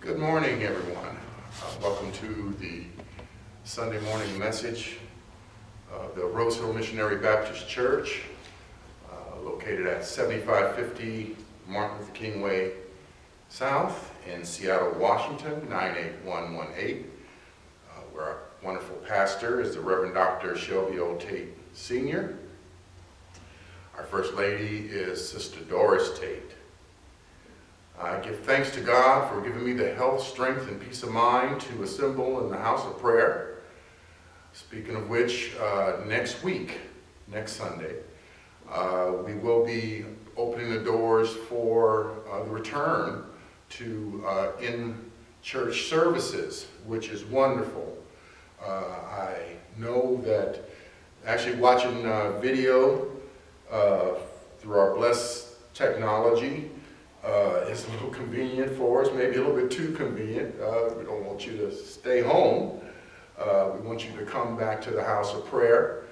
Good morning, everyone. Uh, welcome to the Sunday morning message of the Rosehill Missionary Baptist Church, uh, located at 7550 Martin Luther King Way South in Seattle, Washington, 98118, uh, where our wonderful pastor is the Reverend Dr. Shelby O. Tate Sr. Our First Lady is Sister Doris Tate. I give thanks to God for giving me the health, strength, and peace of mind to assemble in the house of prayer. Speaking of which, uh, next week, next Sunday, uh, we will be opening the doors for uh, the return to uh, in-church services, which is wonderful. Uh, I know that actually watching uh, video through our blessed technology, uh, it's a little convenient for us, maybe a little bit too convenient. Uh, we don't want you to stay home. Uh, we want you to come back to the house of prayer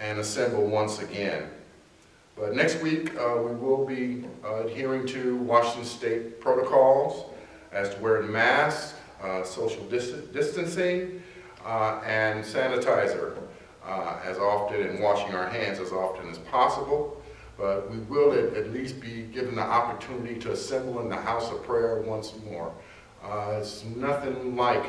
and assemble once again. But next week, uh, we will be uh, adhering to Washington State protocols as to wearing masks, uh, social dis distancing, and sanitizer as often and washing our hands as often as possible but we will at, at, least be given the opportunity to assemble in the house of prayer once more. Uh, it's nothing like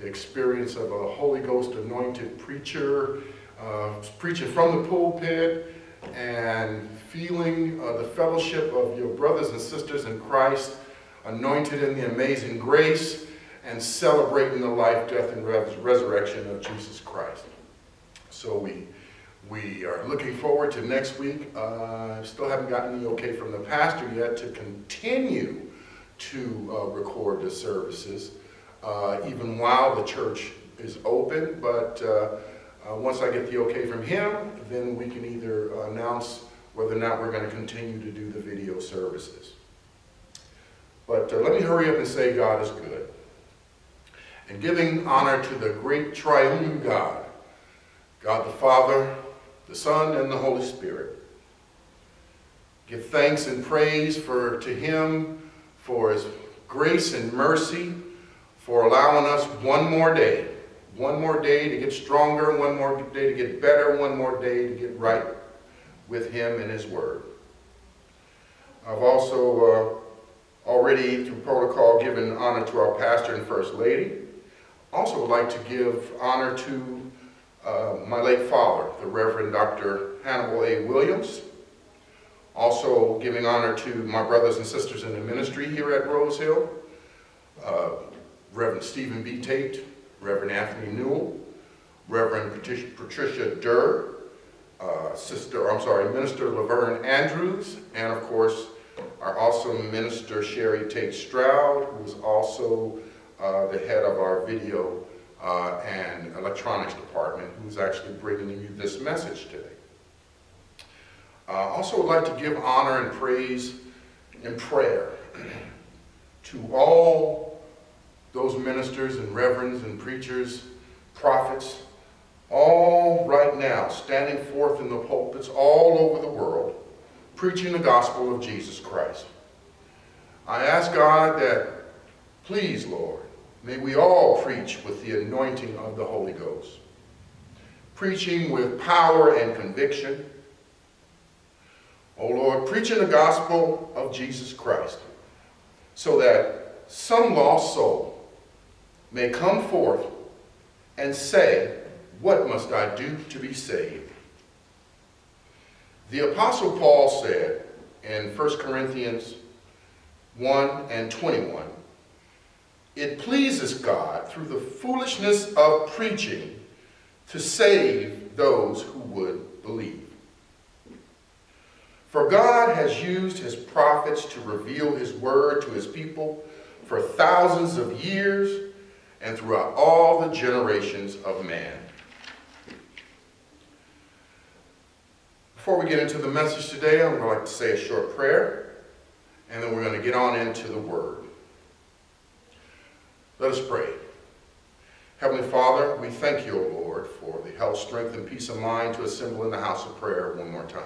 the experience of a Holy Ghost anointed preacher, uh, preaching from the pulpit and feeling uh, the fellowship of your brothers and sisters in Christ, anointed in the amazing grace, and celebrating the life, death, and res resurrection of Jesus Christ. So we we are looking forward to next week. Uh, still haven't gotten the okay from the pastor yet to continue to uh, record the services, uh, even while the church is open. But uh, uh, once I get the okay from him, then we can either announce whether or not we're going to continue to do the video services. But uh, let me hurry up and say God is good. And giving honor to the great triune God, God the Father, the Son, and the Holy Spirit. Give thanks and praise for, to him for his grace and mercy, for allowing us one more day, one more day to get stronger, one more day to get better, one more day to get right with him and his word. I've also uh, already, through protocol, given honor to our pastor and first lady. Also would like to give honor to uh, my late father, the Reverend Dr. Hannibal A. Williams. Also giving honor to my brothers and sisters in the ministry here at Rosehill, uh, Reverend Stephen B. Tate, Reverend Anthony Newell, Reverend Patricia, Durr, uh, Sister, I'm sorry, Minister Laverne Andrews, and of course, our awesome Minister Sherry Tate Stroud, who is also uh, the head of our video uh, and electronics department who's actually bringing you this message today. I uh, also would like to give honor and praise and prayer to all those ministers and reverends and preachers, prophets, all right now standing forth in the pulpits all over the world, preaching the gospel of Jesus Christ. I ask God that, please, Lord, May we all preach with the anointing of the Holy Ghost, preaching with power and conviction. O oh Lord, preaching the gospel of Jesus Christ, so that some lost soul may come forth and say, What must I do to be saved? The Apostle Paul said in 1 Corinthians 1 and 21, it pleases God through the foolishness of preaching to save those who would believe. For God has used his prophets to reveal his word to his people for thousands of years and throughout all the generations of man. Before we get into the message today, going to like to say a short prayer, and then we're going to get on into the word. Let us pray. Heavenly Father, we thank you, O Lord, for the health, strength, and peace of mind to assemble in the house of prayer one more time.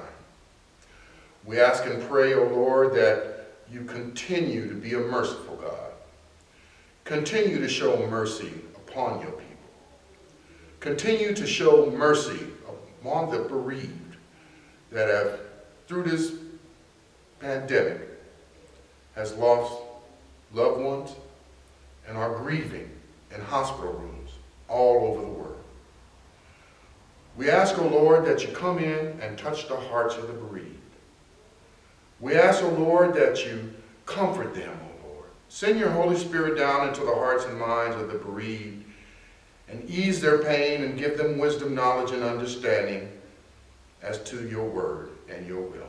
We ask and pray, O Lord, that you continue to be a merciful God. continue to show mercy upon your people. Continue to show mercy among the bereaved that have, through this pandemic, has lost loved ones and are grieving in hospital rooms all over the world. We ask, O oh Lord, that you come in and touch the hearts of the bereaved. We ask, O oh Lord, that you comfort them, O oh Lord. Send your Holy Spirit down into the hearts and minds of the bereaved and ease their pain and give them wisdom, knowledge, and understanding as to your word and your will.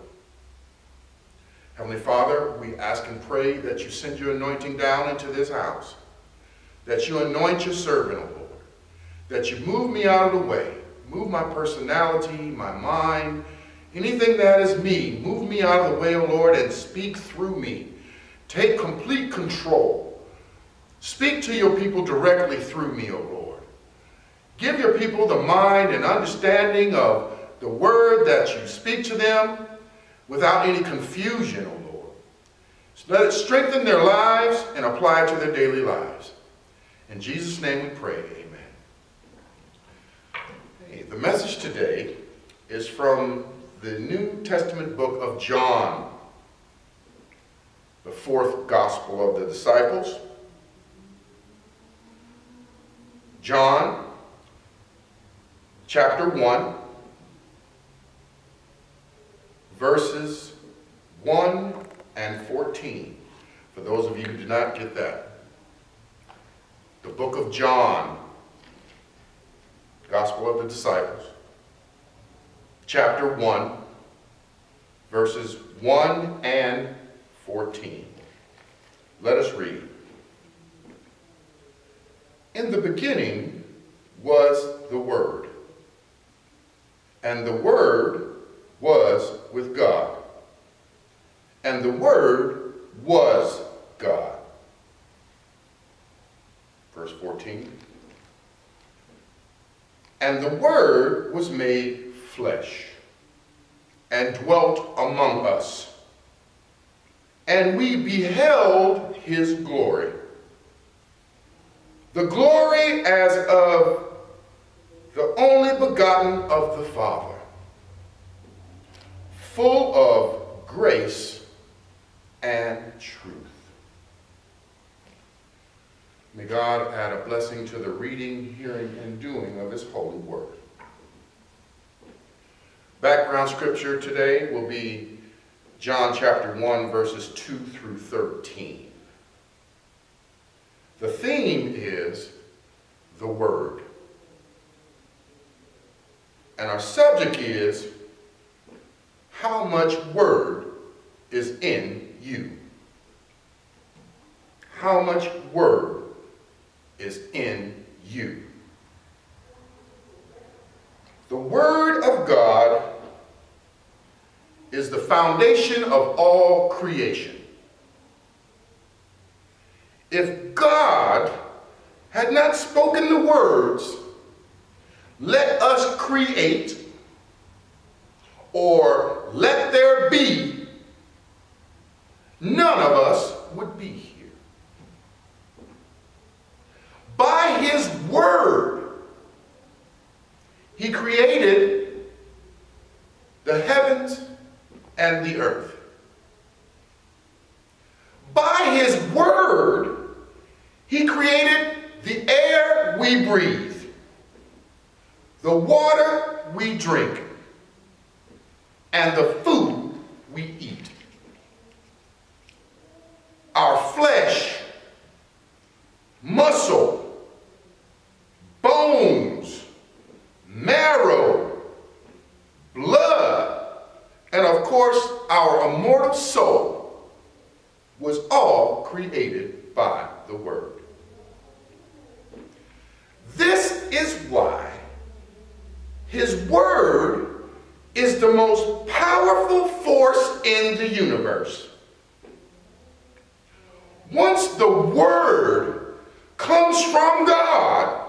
Heavenly Father, we ask and pray that you send your anointing down into this house, that you anoint your servant, O Lord, that you move me out of the way, move my personality, my mind, anything that is me, move me out of the way, O Lord, and speak through me. Take complete control. Speak to your people directly through me, O Lord. Give your people the mind and understanding of the word that you speak to them without any confusion, O oh Lord. Let it strengthen their lives and apply it to their daily lives. In Jesus' name we pray, amen. Hey, the message today is from the New Testament book of John, the fourth gospel of the disciples. John chapter 1, verses 1 and 14. For those of you who did not get that. The book of John, Gospel of the Disciples, chapter 1, verses 1 and 14. Let us read. In the beginning was the Word, and the Word was with God. And the Word was God. Verse 14. And the Word was made flesh and dwelt among us. And we beheld his glory. The glory as of the only begotten of the Father full of grace and truth. May God add a blessing to the reading, hearing, and doing of his holy word. Background scripture today will be John chapter 1, verses 2 through 13. The theme is the Word. And our subject is how much word is in you. How much word is in you. The Word of God is the foundation of all creation. If God had not spoken the words, let us create or let there be, none of us would be here. By his word, he created the heavens and the earth. By his word, he created the air we breathe, the water we drink, and the food we eat. Our flesh, muscle, marrow, blood, and of course our immortal soul was all created by the Word. This is why His Word is the most powerful force in the universe. Once the word comes from God,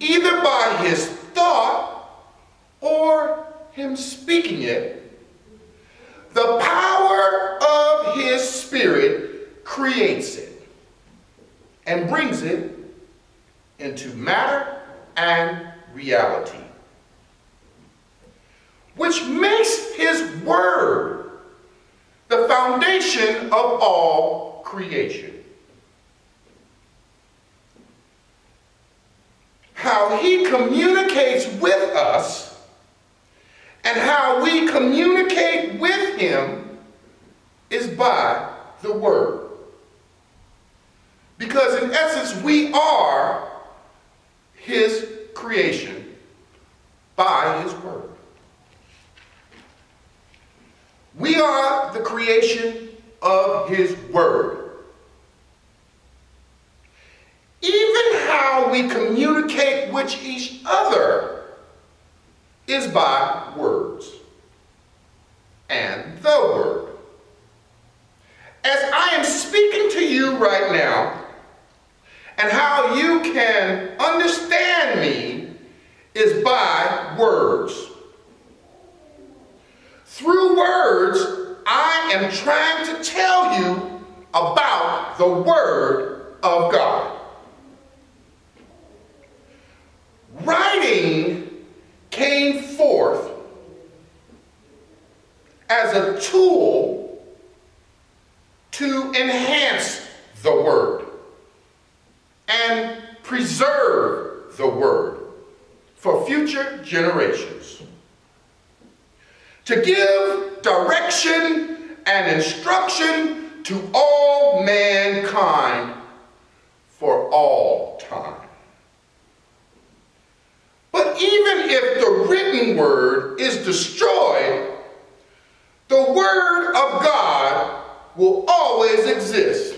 either by his thought or him speaking it, the power of his spirit creates it. and brings it into matter and reality, which makes his word the foundation of all creation. How he communicates with us and how we communicate with him is by the word. Because in essence, we are his creation by his word. We are the creation of his word. Even how we communicate with each other is by words and the word. As I am speaking to you right now, and how you can understand me is by words. Through words, I am trying to tell you about the Word of God. Writing came forth as a tool to enhance the Word and preserve the Word for future generations. To give direction and instruction to all mankind for all time. But even if the written word is destroyed, the word of God will always exist.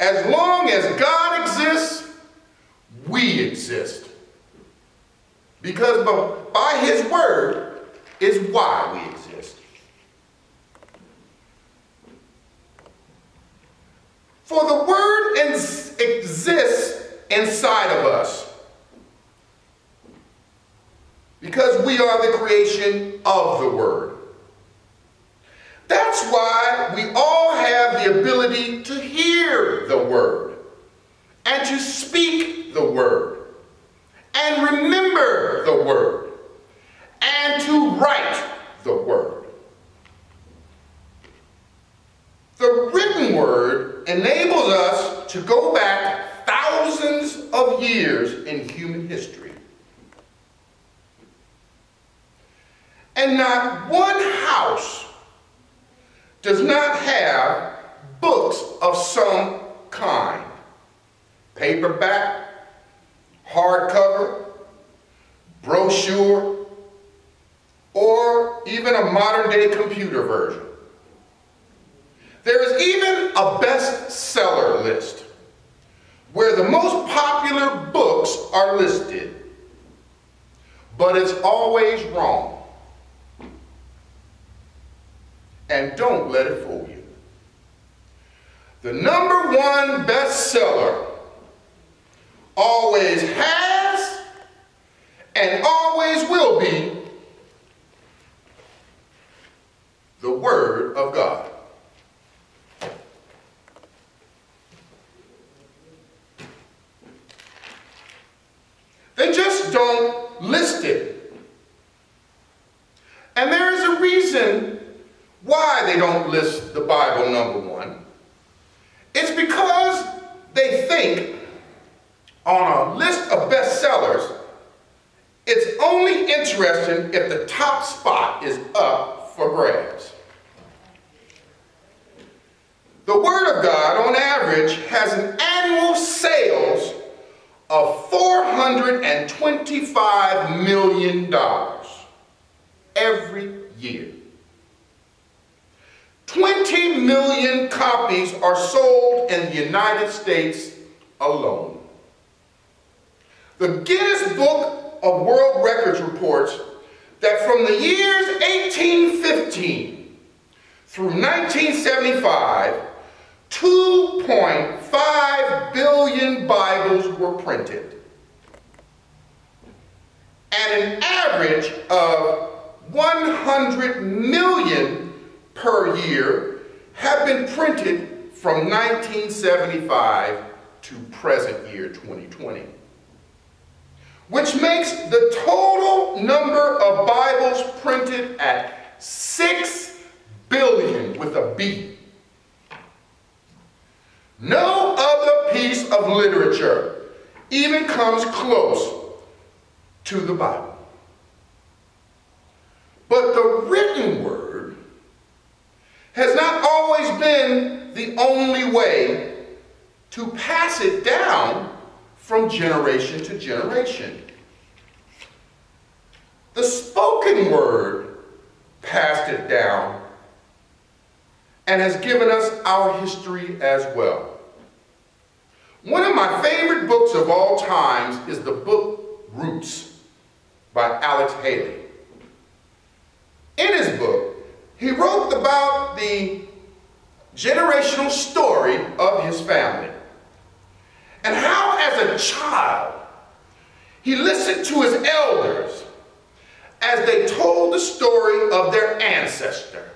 As long as God exists, we exist. Because by his word is why we exist. For the word exists inside of us. Because we are the creation of the word. That's why we all have the ability to hear the word and to speak the word and remember the word to write the word. The written word enables us to go back thousands of years in human history. And not one house does not have books of some kind. Paperback, hardcover, brochure, or even a modern day computer version. There is even a bestseller list where the most popular books are listed, but it's always wrong. And don't let it fool you. The number one bestseller always has and always will be the Word of God. They just don't list it. And there is a reason why they don't list the Bible number one. It's because they think on a list of bestsellers, it's only interesting if the top spot is up for grabs. The Word of God, on average, has an annual sales of $425 million every year. 20 million copies are sold in the United States alone. The Guinness Book of World Records reports that from the years 1815 through 1975, 2.5 billion Bibles were printed. And an average of 100 million per year have been printed from 1975 to present year 2020, which makes the total number of Bibles printed at 6 billion with a B. No other piece of literature even comes close to the Bible. But the written word has not always been the only way to pass it down from generation to generation. The spoken word passed it down and has given us our history as well. One of my favorite books of all times is the book Roots by Alex Haley. In his book, he wrote about the generational story of his family and how as a child he listened to his elders as they told the story of their ancestor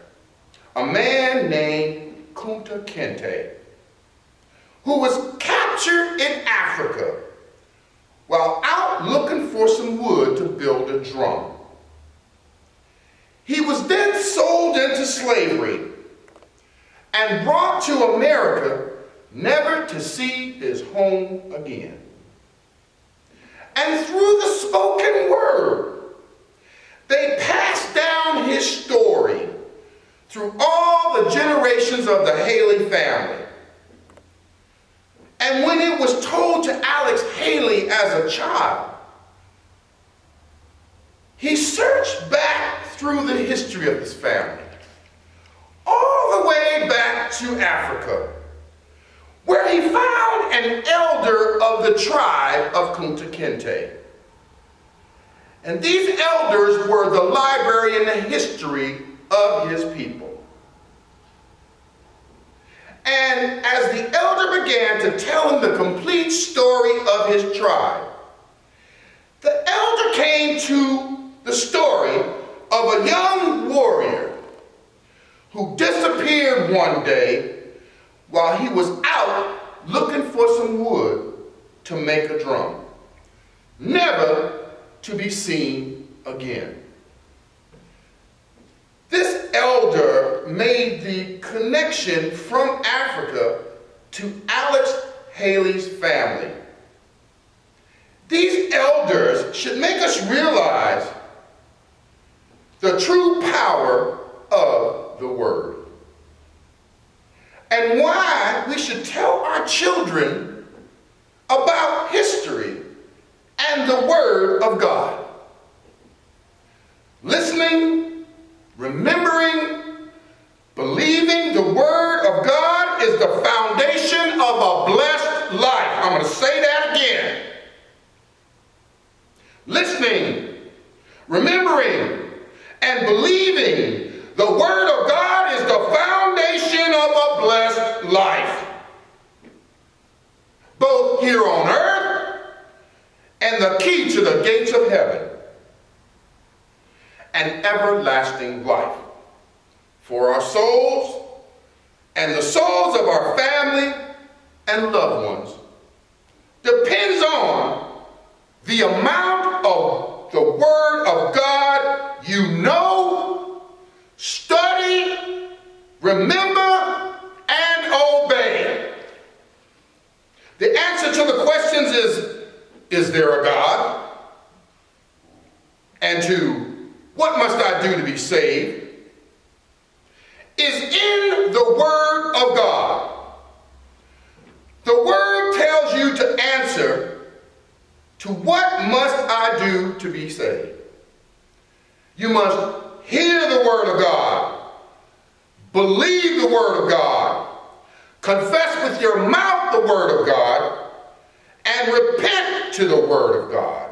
a man named Kunta Kinte, who was captured in Africa while out looking for some wood to build a drum. He was then sold into slavery and brought to America never to see his home again. And through the spoken word, they passed down his story through all the generations of the Haley family. And when it was told to Alex Haley as a child, he searched back through the history of his family, way back to Africa, where he found an elder of the tribe of Kunta Kinte. And these elders were the library and the history of his people. And as the elder began to tell him the complete story of his tribe, the elder came to the story of a young warrior who disappeared one day while he was out looking for some wood to make a drum, never to be seen again. This elder made the connection from Africa to Alex Haley's family. These elders should make us realize the true power of the Word and why we should tell our children about history and the Word of God. Listening Remembering, believing the Word of God is the foundation of a blessed life. I'm going to say that again. Listening, remembering, and believing the Word of God is the foundation of a blessed life. Both here on earth and the key to the gates of heaven and everlasting life for our souls and the souls of our family and loved ones depends on the amount of the Word of God you know, study, remember, and obey. The answer to the questions is, is there a God? And to what must I do to be saved? Is in the Word of God. The Word tells you to answer to what must I do to be saved? You must hear the Word of God, believe the Word of God, confess with your mouth the Word of God, and repent to the Word of God,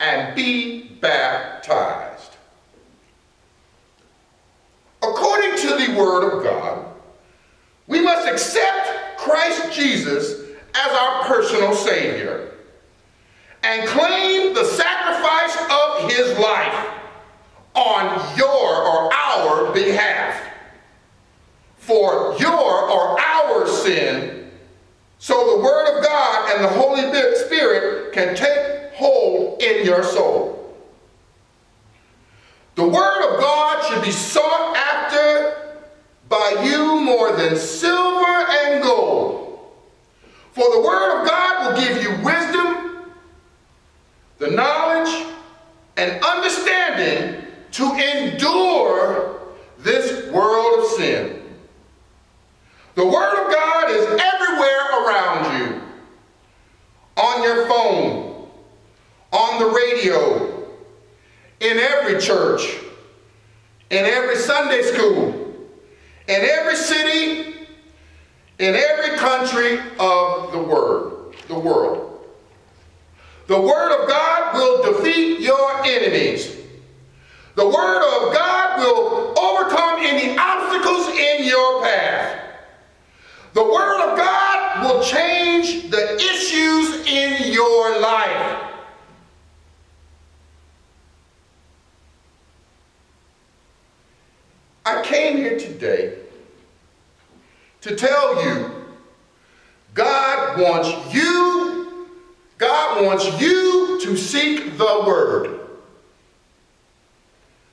and be baptized. According to the Word of God, we must accept Christ Jesus as our personal Savior and claim the sacrifice of His life on your or our behalf for your or our sin should be sought after by you more than silver and gold. For the word of God will give you wisdom, the knowledge, and understanding to endure this world of sin. The Word of God is everywhere around you. On your phone, on the radio, in every church, in every Sunday school, in every city, in every country of the world, the world. The Word of God will defeat your enemies. The Word of God will overcome any obstacles in your path. The Word of God will change the issues in your life. I came here today to tell you God wants you, God wants you to seek the Word.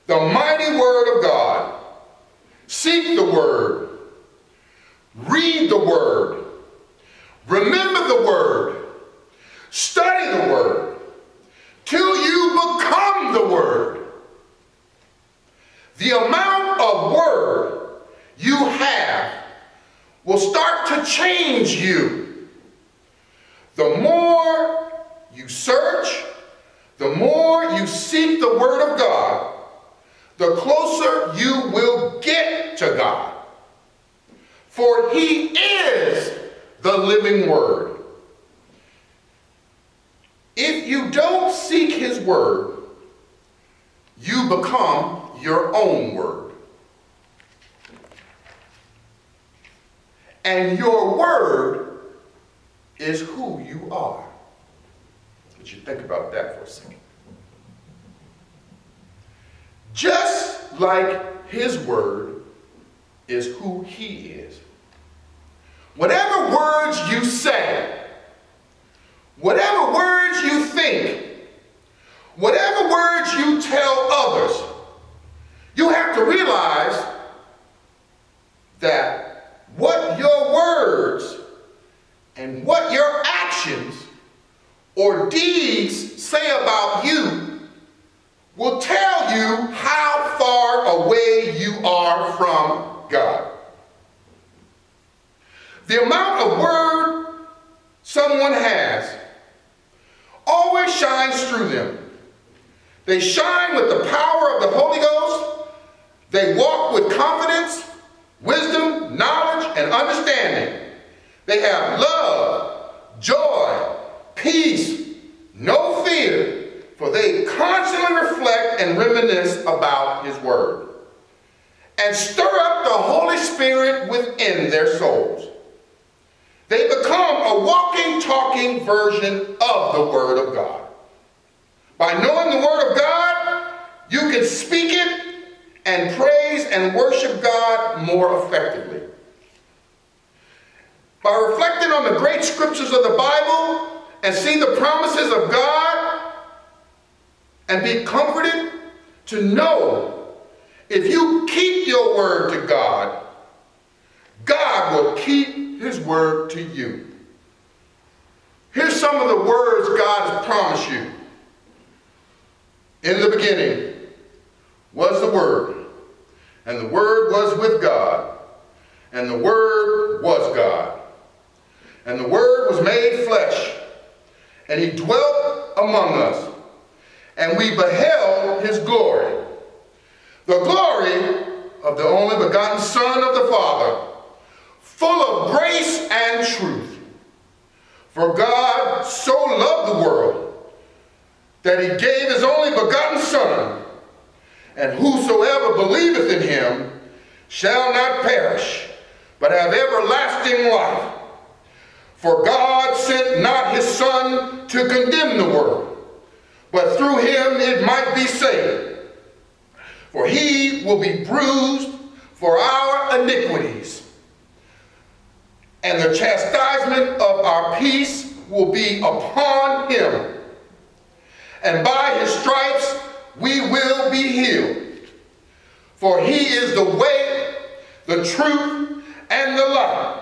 The mighty Word of God. Seek the Word. Read the Word. Remember the Word. Study the Word. Till you become the Word. The amount of Word you have will start to change you. The more search, the more you seek the Word of God, the closer you will get to God for he is the living word. If you don't seek his word, you become your own word. And your word is who you are. Would you think about that for a second? Just like his word is who he is. Whatever words you say, whatever words you think, whatever words you tell others, you have to realize that what your words and what your actions or deeds say about you will tell you how far away you are from God. The amount of word someone has always shines through them. They shine with the power of the Holy Ghost. They walk with confidence, wisdom, knowledge, and understanding. They have love, joy, peace, no fear, for they constantly reflect and reminisce about his word and stir up the Holy Spirit within their souls. They become a walking, talking the Word of God. By knowing the Word of God, you can speak it and praise and worship God more effectively. By reflecting on the great scriptures of the Bible and see the promises of God and be comforted to know if you keep your word to God, God will keep his word to you. Here's some of the words God has promised you. In the beginning was the Word, and the Word was with God, and the Word was God. And the Word was made flesh, and he dwelt among us, and we beheld his glory the glory of the only begotten Son of the Father, full of grace and truth. For God so loved the world that he gave his only begotten Son, and whosoever believeth in him shall not perish, but have everlasting life. For God sent not his Son to condemn the world, but through him it might be saved. For he will be bruised for our iniquities. And the chastisement of our peace will be upon him. And by his stripes we will be healed. For he is the way, the truth, and the life.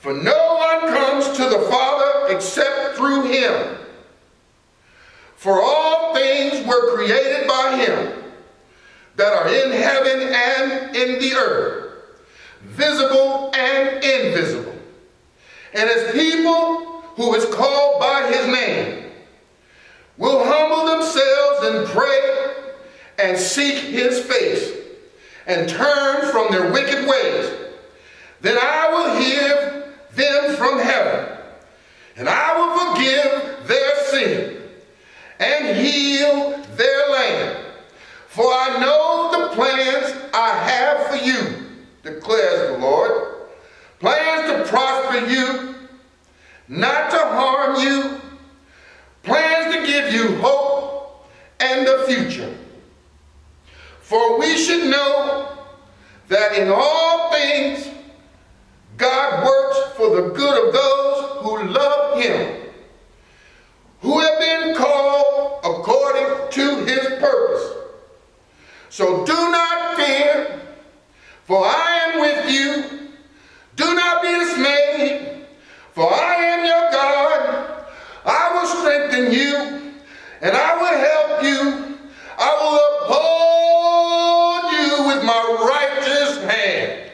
For no one comes to the Father except through him. For all things were created by him that are in heaven and in the earth, visible and invisible. And as people who is called by his name will humble themselves and pray and seek his face and turn from their wicked ways, then I will hear them from heaven and I will forgive their sin and heal their land. For I know the plans I have for you, declares the Lord. Plans to prosper you, not to harm you. Plans to give you hope and a future. For we should know that in all things God works for the good of those who love him, who have been called according to his purpose. So do not fear, for I am with you. Do not be dismayed, for I am your God. I will strengthen you, and I will help you. I will uphold you with my righteous hand.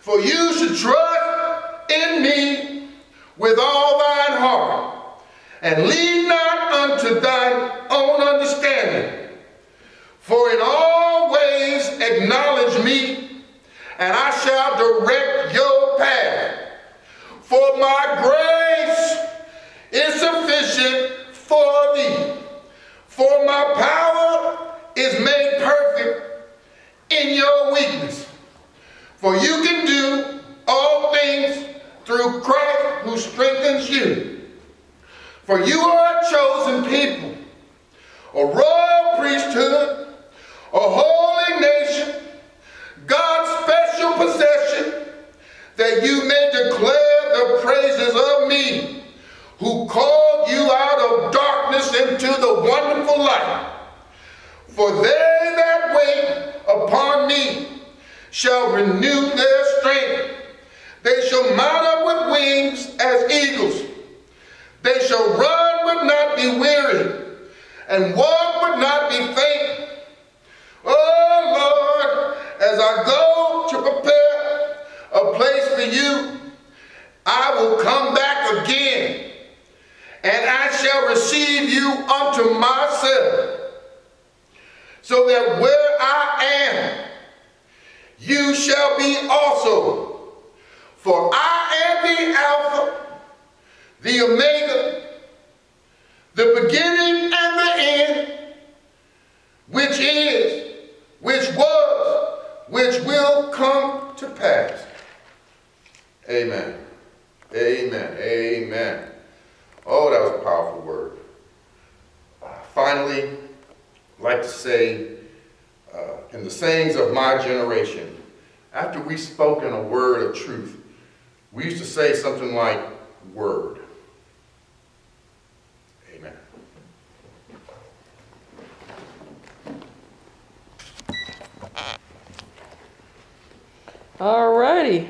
For you should trust in me with all thine heart, and lean not unto thine own understanding. For in all ways acknowledge me, and I shall direct your path. For my grace is sufficient for thee. For my power is made perfect in your weakness. For you can do all things through Christ who strengthens For you are a chosen people, a royal priesthood, a holy nation, God's special possession, that you may declare the praises of me, who called you out of darkness into the wonderful light. For they that wait upon me shall renew their strength. They shall mount up with wings as eagles. They shall run but not be weary, and walk but not be faint. Oh Lord, as I go to prepare a place for you, I will come back again, and I shall receive you unto myself, so that where I am, you shall be also. For I am the Alpha, the Omega, the beginning and the end, which is, which was, which will come to pass. Amen. Amen. Amen. Oh, that was a powerful word. Finally, I'd like to say, uh, in the sayings of my generation, after we spoken a word of truth, we used to say something like, word. Amen. All righty.